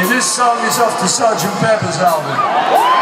Is this song is off the Sgt. Pepper's album.